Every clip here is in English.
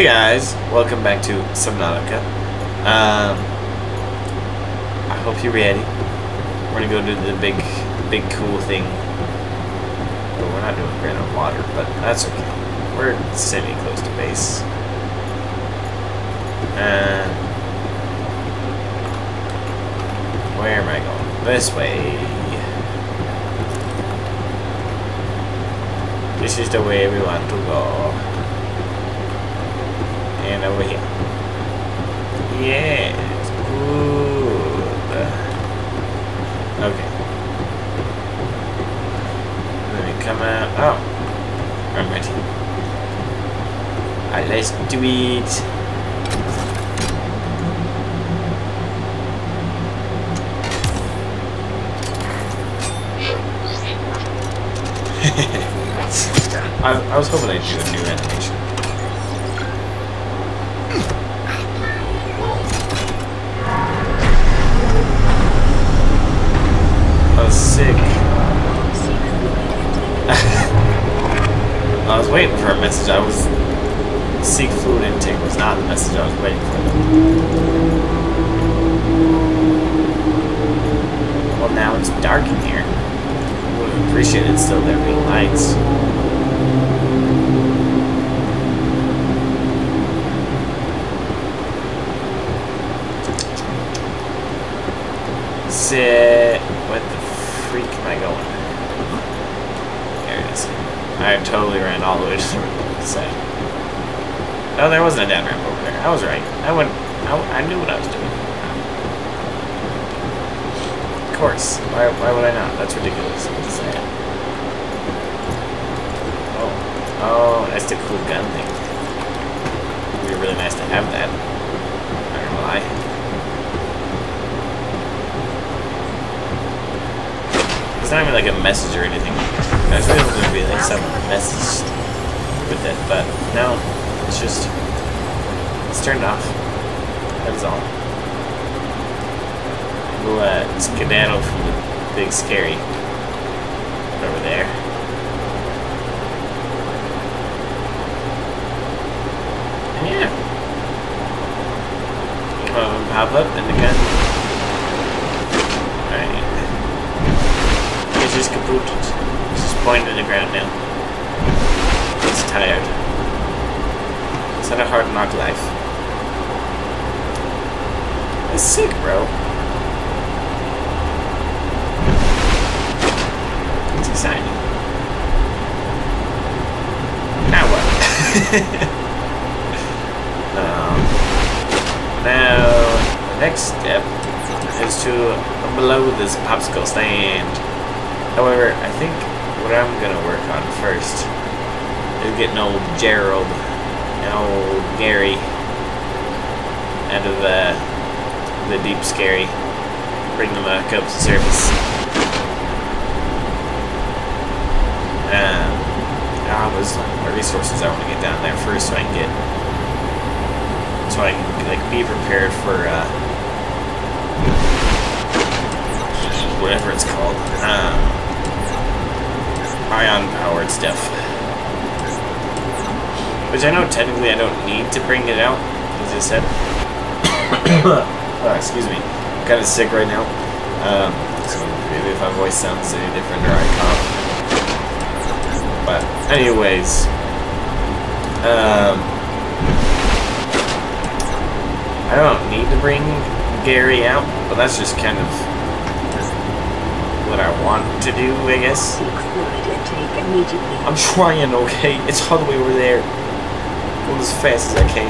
Hey guys, welcome back to Subnautica. Um, I hope you're ready. We're gonna go do the big, big cool thing. But we're not doing Grand Water, but that's okay. We're semi close to base. And where am I going? This way. This is the way we want to go. And over here. Yes, good. Okay. Let me come out. Oh, I'm ready. Alright, let's do it. I, I was hoping I'd do a new animation. I was sick. I was waiting for a message. I was seek fluid intake was not the message I was waiting for. Well, now it's dark in here. Would have still there being lights. Sit. What the freak am I going? There it is. I totally ran all the way to the side. Oh, there wasn't a down ramp over there. I was right. I went. I, I knew what I was doing. Of course. Why, why would I not? That's ridiculous. Oh. Oh, that's the cool gun thing. It'd be really nice to have that. Not gonna lie. It's not even like a message or anything. I was really hoping to be like some message with it, but no, it's just it's turned off. That's all. We'll uh, skedaddle from the big scary over there. And yeah. Um, pop up and again. Alright. He's just kaput. He's just pointing to the ground now. Tired. It's had a hard knock life. It's sick, bro. It's exciting. Now what? um, now, the next step is to blow this popsicle stand. However, I think what I'm gonna work on first is getting old Gerald and old Gary out of the the deep scary. Bring them back up to surface. Um, ah, those are resources I want to get down there first so I can get so I can like be prepared for uh, whatever it's called. Um, ion powered stuff. Which I know technically I don't need to bring it out, as I said. oh, excuse me. I'm kind of sick right now. Um, so maybe if my voice sounds any different or I cough. But anyways. Um, I don't need to bring Gary out, but that's just kind of what I want to do, I guess. I'm trying, okay? It's all the way over there. Going as fast as I can.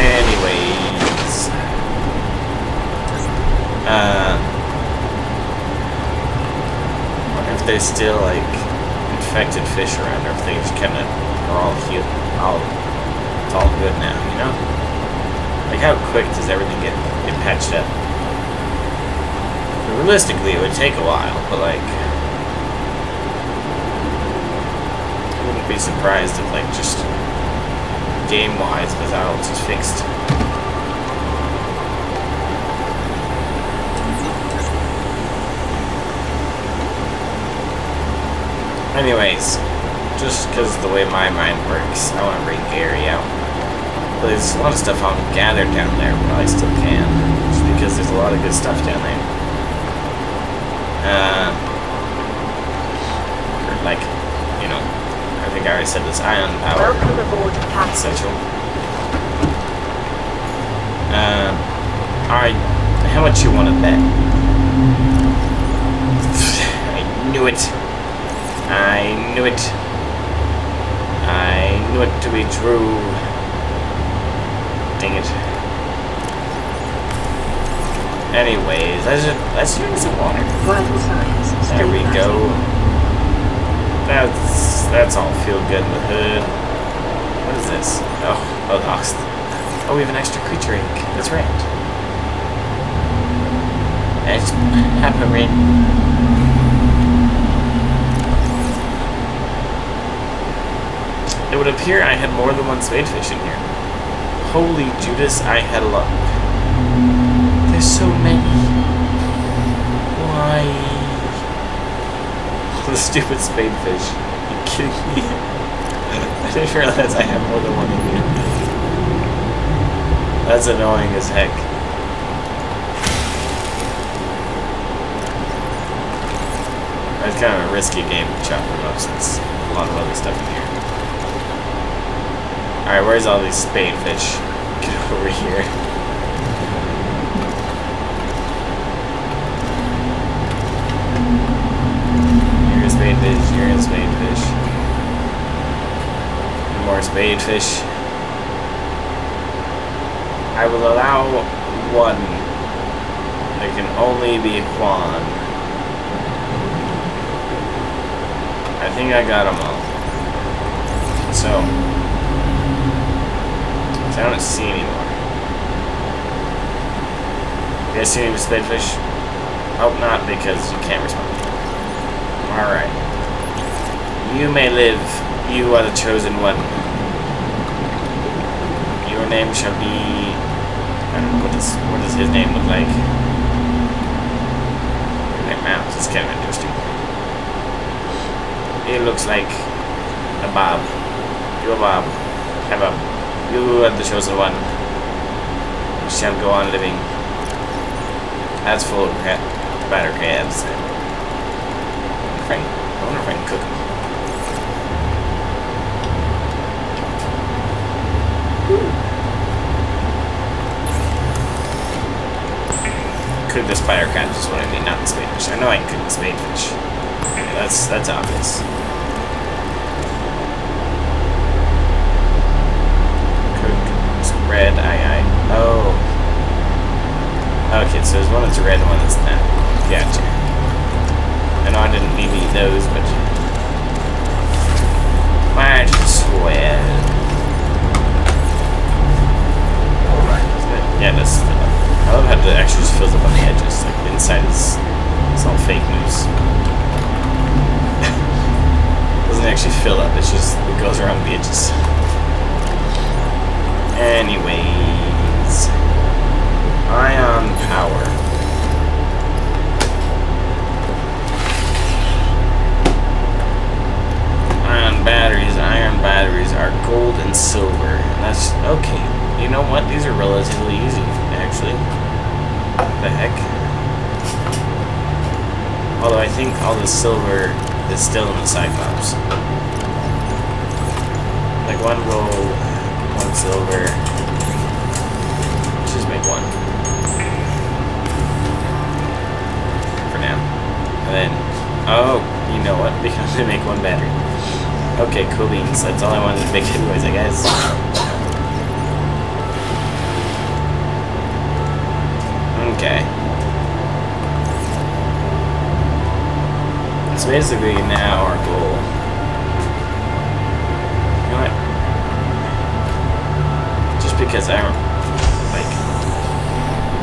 Anyways. Um. wonder if there's still, like, infected fish around, or if they just kind of are all healed. All, it's all good now, you know? Like, how quick does everything get, get patched up? Realistically, it would take a while, but, like... I be surprised if, like, just... Game-wise, without it's fixed. Anyways, just because the way my mind works, I want to bring Gary out. But there's a lot of stuff I'm gathered down there, but I still can. Just because there's a lot of good stuff down there. Uh, like, think I already said this ion power. Welcome aboard Capsule. Essential. Um, alright, how much you want to bet? I knew it. I knew it. I knew it to be true. Dang it. Anyways, let's just, let's drink some water. There we go. That's that's all feel good in the hood. What is this? Oh, oh, the ox. Oh, we have an extra creature ink. That's right. That's heparin. It would appear I had more than one spadefish in here. Holy Judas, I had a luck. There's so many. Why? The stupid spadefish. I didn't realize I have more than one in here. That's annoying as heck. That's kind of a risky game to chop them up since a lot of other stuff in here. Alright, where's all these spade fish? Get over here. You're a spadefish, you're a spadefish. More spadefish. I will allow one. There can only be Juan. I think I got them all. So, I don't see anymore. You guys see any spadefish? Hope not, because you can't respond. Alright. You may live. You are the chosen one. Your name shall be... Know, what does, what does his name look like? Like mouse. It's kind of interesting. It looks like a Bob. You are Bob. Have a... You are the chosen one. You shall go on living. That's full of. Batter crabs. Frank, I wonder if I can cook them. Cook the spider crabs is what I mean, not the spadefish. I know I cook the spadefish. That's that's obvious. Cook some red. I I oh. Okay, so there's one that's red and one that's not. Gotcha. I know I didn't need those, but might sweat. Yeah, that's. I love how the extra just fills up on the edges. Like the inside is it's all fake news. Doesn't actually fill up. It's just it goes around the edges. Anyways, ion power. Ion batteries, ion batteries are gold and silver. That's okay. You know what? These are relatively easy, actually. The heck? Although I think all the silver is still in the Cyclops. Like one gold, one silver. Let's just make one. For now. And then, oh, you know what? Because I make one battery. Okay, cool beans. That's all I wanted to make anyways, I guess. Okay. It's basically now our goal. You know what? Just because I don't, like,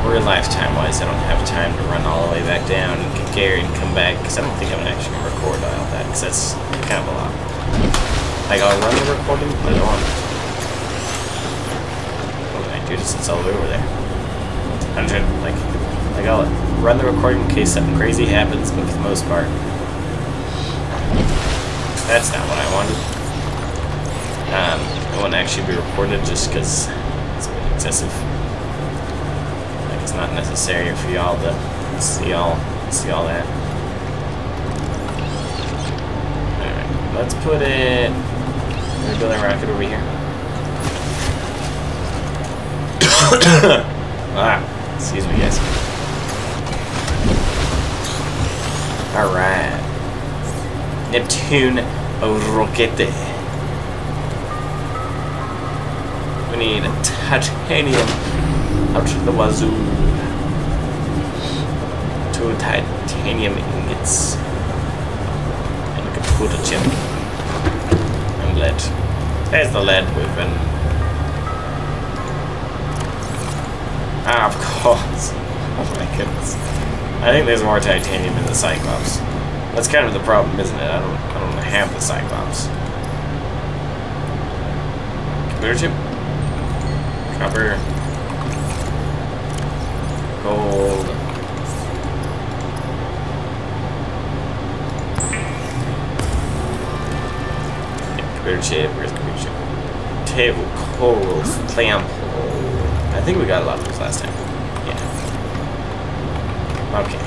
real lifetime wise, I don't have time to run all the way back down and get Gary and come back, because I don't think I'm actually going to record all that, because that's kind of a lot. Like, I'll run the recording, but I don't want What can I all the way over there? I'm trying to, like, like I'll run the recording in case something crazy happens, but for the most part, That's not what I wanted. Um, I won't actually be recorded just because it's a bit excessive. Like it's not necessary for y'all to see all see all that. Alright, let's put it. We're building a rocket over here. ah, excuse me, guys. Alright. Neptune Rocket. We need a titanium out the wazoo. Two titanium ingots. And a computer chip. And lead. There's the lead we've been. Ah, of course. Oh my goodness. I think there's more titanium in the Cyclops. That's kind of the problem, isn't it? I don't, I don't have the Cyclops. Computer chip. Copper. Gold. Yeah, computer chip. Where's computer chip? Table, coal, clamp. I think we got a lot of those last time. Yeah. Okay.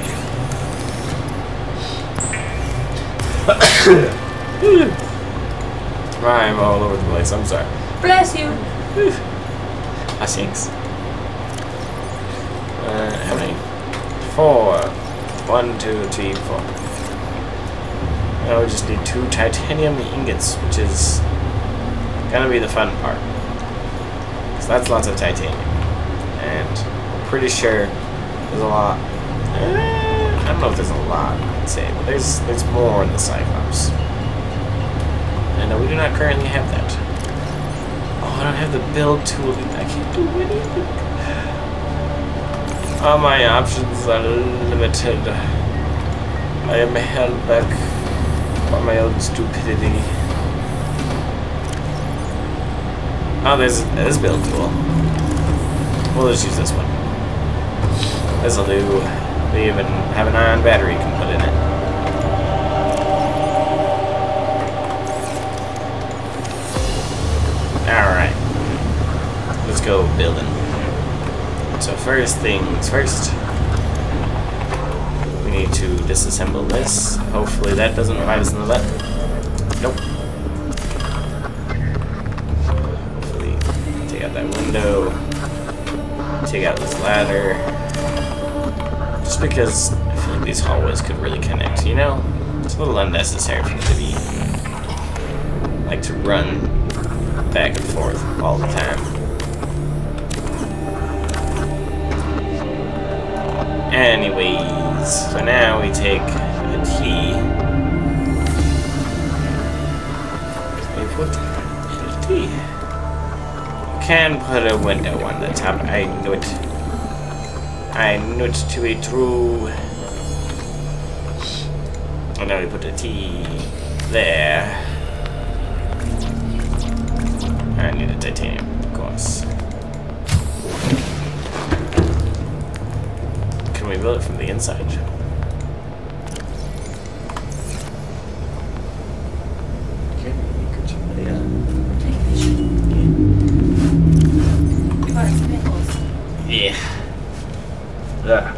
I'm all over the place. I'm sorry. Bless you. I sinks. Uh, how many? Four. One, two, three, four. Now we just need two titanium ingots, which is gonna be the fun part. So that's lots of titanium. Pretty sure there's a lot. Eh, I don't know if there's a lot, I'd say, but there's there's more in the Cyclops. And we do not currently have that. Oh, I don't have the build tool. I can't do anything. All my options are limited. I am held back by my own stupidity. Oh, there's this build tool. We'll just use this one. This'll do. We even have an ion battery you can put in it. Alright. Let's go building. So first things first. We need to disassemble this. Hopefully that doesn't bite us in the butt. Nope. Hopefully take out that window. Take out this ladder. Just because I feel like these hallways could really connect, you know? It's a little unnecessary for me to be like to run back and forth all the time. Anyways, so now we take a T. We put a T. You can put a window on the top. I knew it. I knew it to be true. And now we put a T there. I need a titanium, of course. Can we build it from the inside? Okay, yeah. Yeah. Yeah.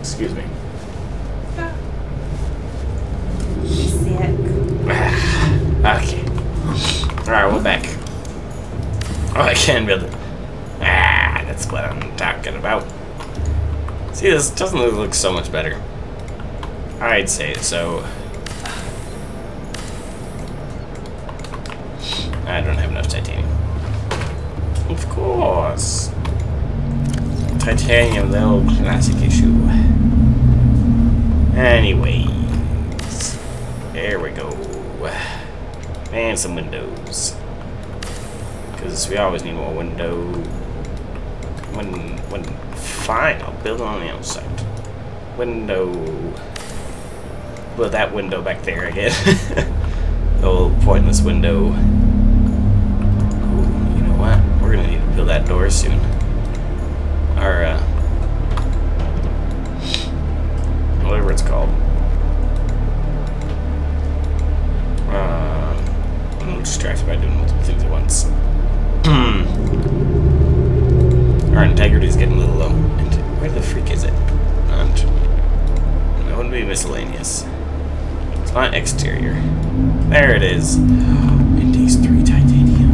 Excuse me. Okay. Alright, we're back. Can build it. Ah, that's what I'm talking about. See, this doesn't look so much better. I'd say so. I don't have enough titanium. Of course. Titanium, the old classic issue. Anyways. There we go. And some windows because we always need more window. When, when, fine, I'll build it on the outside. Window. Well, that window back there again. the old pointless window. Ooh, you know what? We're gonna need to build that door soon. Or uh, whatever it's called. Uh, I'm distracted by doing multiple things at once. Hmm. Our integrity's getting a little low. Where the freak is it? Not. That would be miscellaneous. It's not exterior. There it is. It three titanium.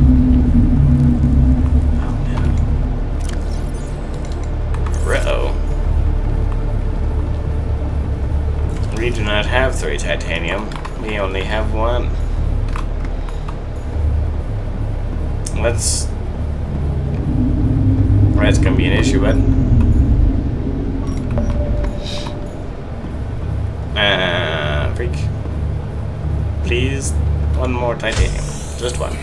Oh no. Uh oh. We do not have three titanium. We only have one. Let's... That's gonna be an issue, but... Uh, freak. Please, one more titanium. Just one.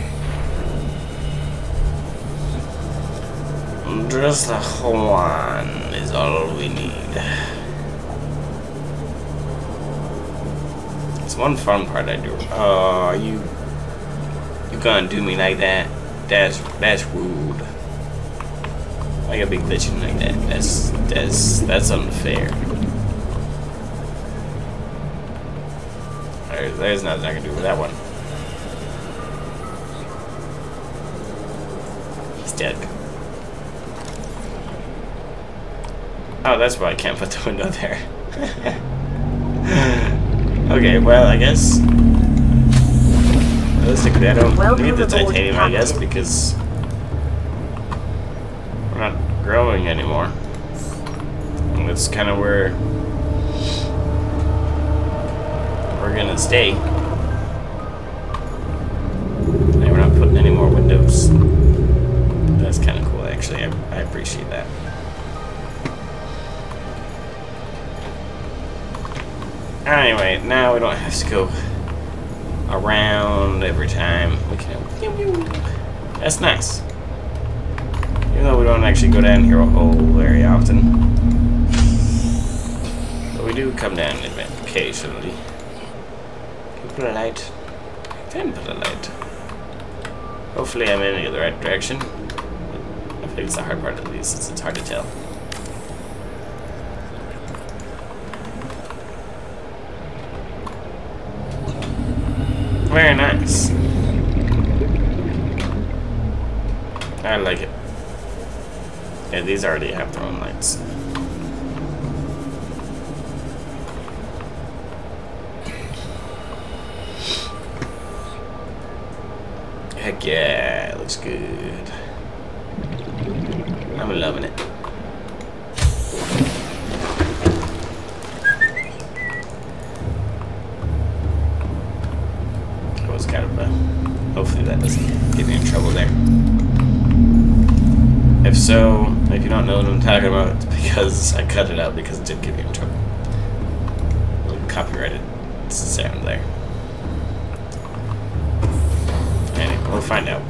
Just one is all we need. It's one fun part I do. Oh, you, you gonna do me like that? That's that's rude. Like a be glitching like that. That's that's that's unfair. There's, there's nothing I can do with that one. He's dead. Oh, that's why I can't put the window there. okay, well, I guess... Realistically, I don't need the titanium, I guess, because... We're not growing anymore. And that's kind of where... We're gonna stay. And we're not putting any more windows. That's kind of cool, actually. I, I appreciate that. Anyway, now we don't have to go around every time. We can. That's nice. Even though we don't actually go down here a whole very often. But we do come down occasionally. Put a light? I can put a light. Hopefully I'm in the right direction. I think it's the hard part these, since it's hard to tell. Very nice. I like it. Yeah, these already have their own lights. Heck yeah, it looks good. I'm loving it. That doesn't get me in trouble there. If so, if you don't know what I'm talking about, it's because I cut it out because it did get me in trouble. Little copyrighted sound there. Anyway, we'll find out.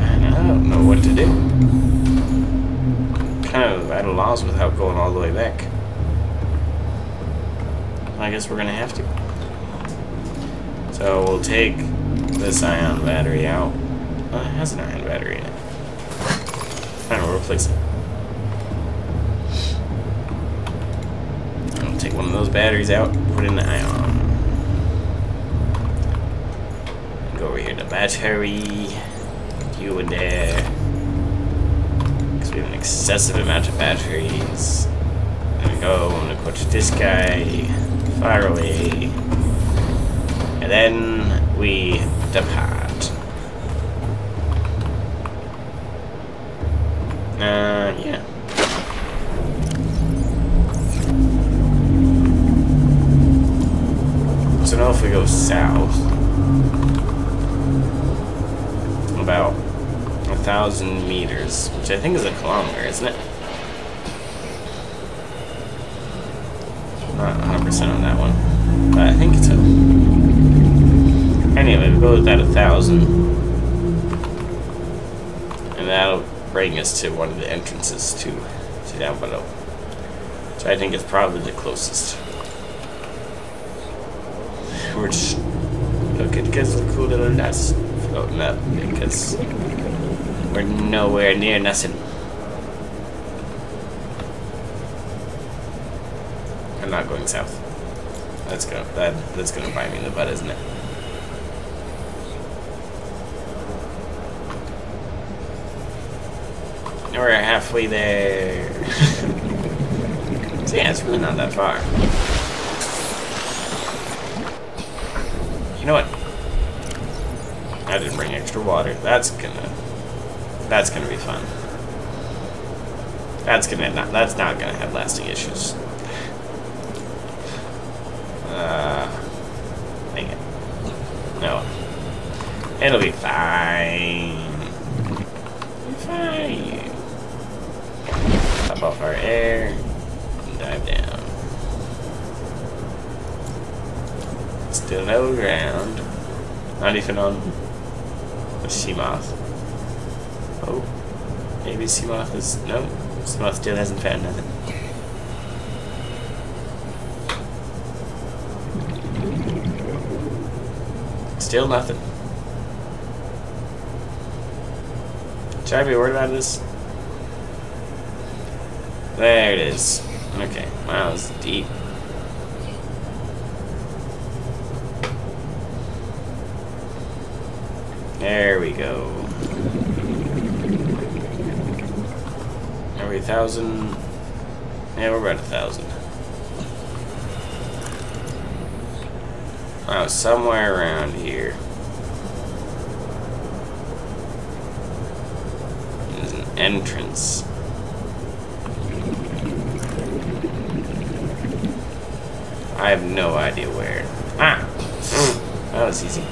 And I don't know what to do. Kind of at a loss without going all the way back. I guess we're gonna have to. So we'll take this ion battery out. Oh, it has an ion battery in it. And we'll replace it. I'll take one of those batteries out, put in the ion. Go over here to battery. You in there. Because we have an excessive amount of batteries. There we go. I'm gonna this guy fire away. And then we depart. Uh, yeah. So now if we go south, about a thousand meters, which I think is a kilometer, isn't it? Not 100% on that one, but I think it's a. Anyway, we go with that a thousand, and that'll bring us to one of the entrances to, to down below. So I think it's probably the closest. We're just looking because the cool little oh, nuts floating up because we're nowhere near nothing. I'm not going south. That's gonna that that's gonna bite me in the butt, isn't it? We're halfway there. Yeah, it's really not that far. You know what? I didn't bring extra water. That's gonna... That's gonna be fun. That's gonna not, that's not gonna have lasting issues. Uh, dang it. No. It'll be fine. Be fine. Top off our air. And dive down. Still no ground. Not even on Seamoth. Oh. Maybe Seamoth is no. Seamoth still hasn't found nothing. Still nothing. Should I be worried about this? There it is. Okay. Wow, it's deep. There we go. Are we thousand? Yeah, we're about a thousand. Wow, somewhere around here. There's an entrance. I have no idea where. Ah! That was easy.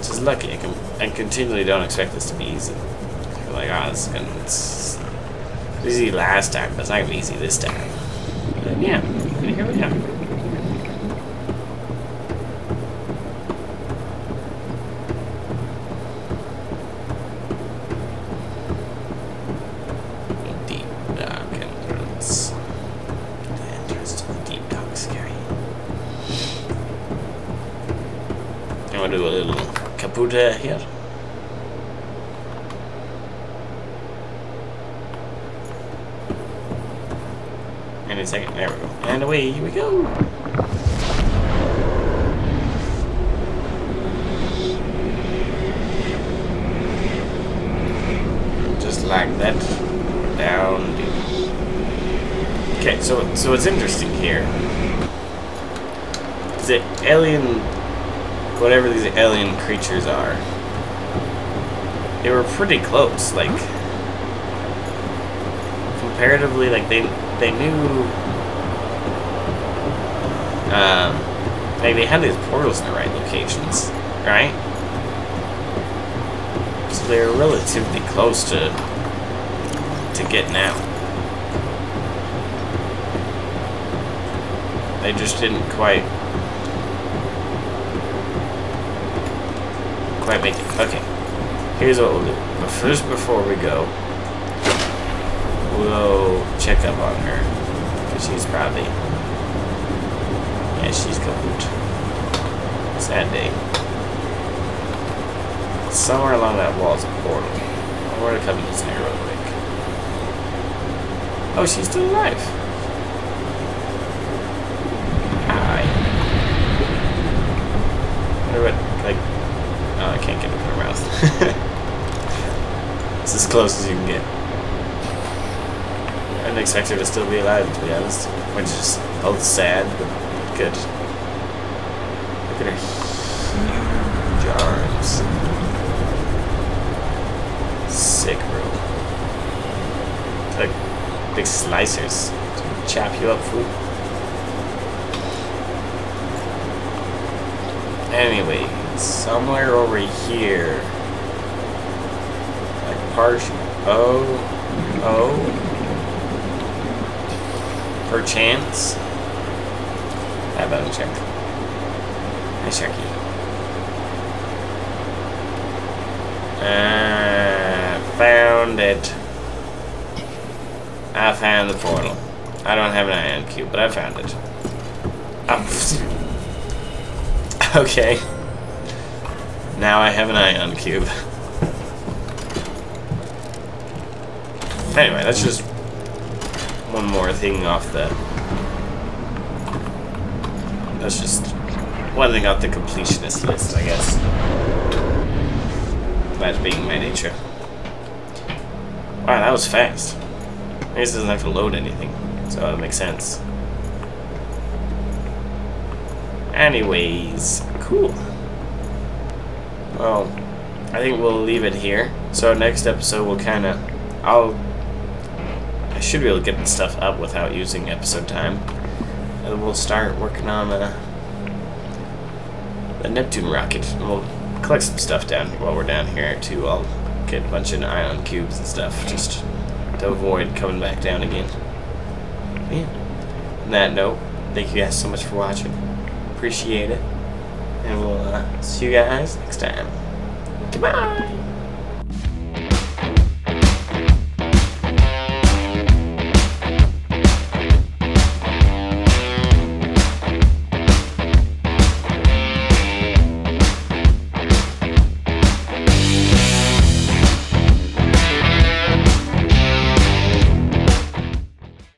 Is lucky. I, can, I continually don't expect this to be easy. Like, ah, oh, this is gonna, it's, easy last time, but it's not gonna be easy this time. But yeah, here we go. Caputa here. Any second, there we go. And away we go. Just like that. Down. Okay, so so what's interesting here is that alien whatever these alien creatures are, they were pretty close. Like comparatively, like they they knew, um, like they had these portals in the right locations, right? So they were relatively close to to getting out. They just didn't quite quite make it. Okay. Here's what we'll do. But first, before we go, we'll check up on her. Because she's probably... Yeah, she's kaput. Sad day. Somewhere along that wall is a portal. I want to come this here real quick. Oh, she's still alive. Hi. wonder what, like, Oh, I can't get it in her mouth. it's as close as you can get. I expect her to still be alive, to be honest. Which is both sad, but good. Look at her huge arms. Sick, bro. Like big slicers to chop you up, fool. Anyway, somewhere over here. Partial. Oh. Oh. Perchance. How about a check? Hi, Sharky. Uh, found it. I found the portal. I don't have an ion cube, but I found it. Oh. okay. Now I have an ion cube. Anyway, that's just one more thing off the... That's just one thing off the completionist list, I guess. That being my nature. Wow, that was fast. I guess it doesn't have to load anything, so that makes sense. Anyways, cool. Well, I think we'll leave it here. So next episode we'll kind of, I'll, should be able to get the stuff up without using episode time. And we'll start working on uh, the Neptune rocket. And we'll collect some stuff down while we're down here too. I'll get a bunch of ion cubes and stuff just to avoid coming back down again. Yeah. On that note, thank you guys so much for watching. Appreciate it. And we'll uh, see you guys next time. Goodbye.